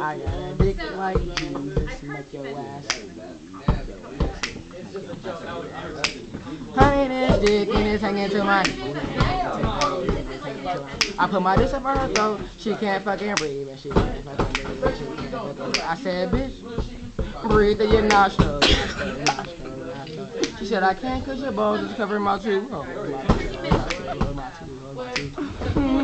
I got a dick like Jesus, make your ass. Honey, this dick and it's hanging to my I put my dick up her throat, she can't fucking breathe and she can't fucking breathe. She can't fucking I said, bitch, breathe through your nostrils. She said, I can't cause your balls is covering my two. Oh, my, my, my, my, my, my, my, my, my,